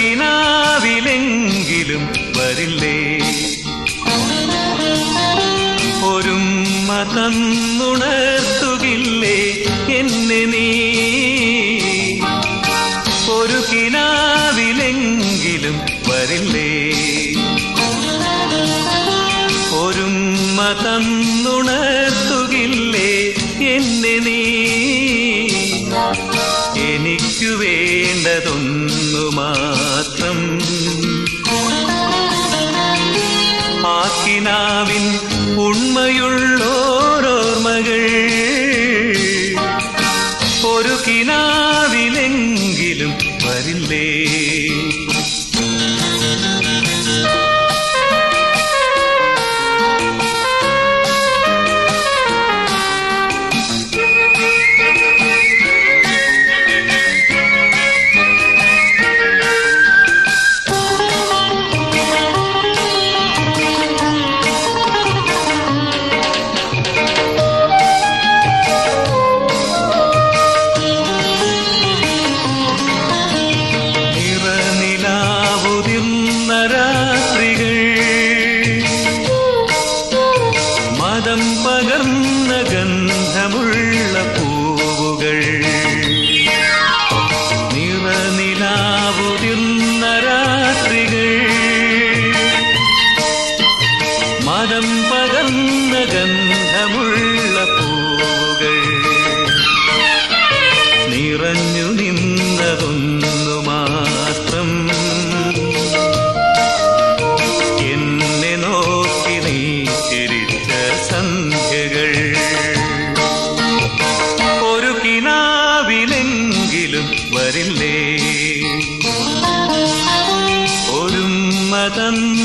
കിനാവിലെങ്കിലും വരില്ലേ? ഒരുമ്മ തന്നുണർത്തുകില്ലേ എന്നെ നീ? ഒരു കിനാവിലെങ്കിലും വരില്ലേ? ഒരുമ്മ തന്നുണർത്തുകില്ലേ എന്നെ നീ? എനിക്കു വേണ്ടതൊന്നു ആക്കിനാവിൻ ഉണ്മയുള്ളോരോർമകൾ ഒരു കിനാവിലെങ്കിലും വരില്ലേ? പകർന്ന ഗന്ധമുള്ള വരില്ലേ? ഒരു മതന്നുണർത്തുകില്ലേ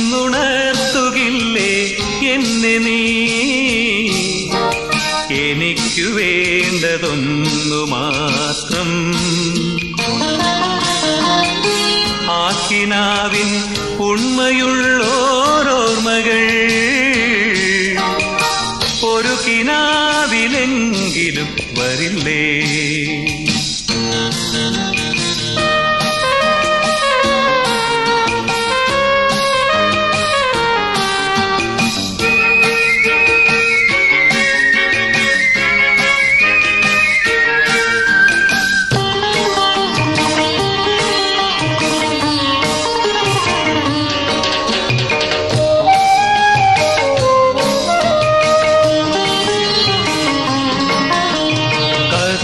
എന്നെ നീ? എനിക്കു വേണ്ടതൊന്നു മാത്രം. ആക്കിനാവിൻ ഉണ്മയുള്ളോരോർമകൾ ഒരു വരില്ലേ?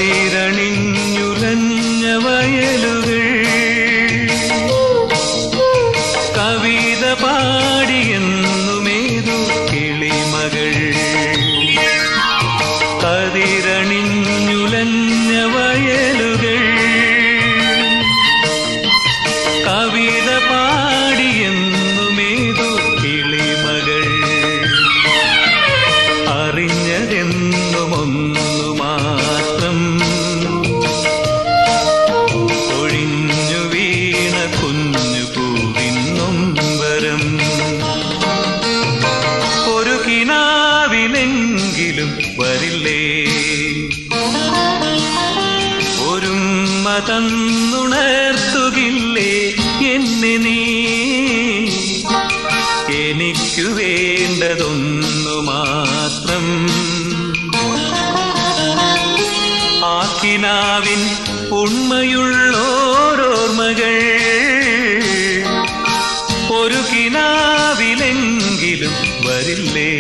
കതിരണിഞ്ഞുലഞ്ഞ വയലുകൾ കിനാവിലെങ്കിലും വരില്ലേ? ഒരു മതന്നുണർത്തുകില്ലേ എന്നെ നീ? എനിക്കു വേണ്ടതൊന്നു മാത്രം. ആക്കിനാവിൻ ഉണ്മയുള്ളോരോർമ്മകൾ ഒരു കിനാവിലെങ്കിലും വരില്ലേ?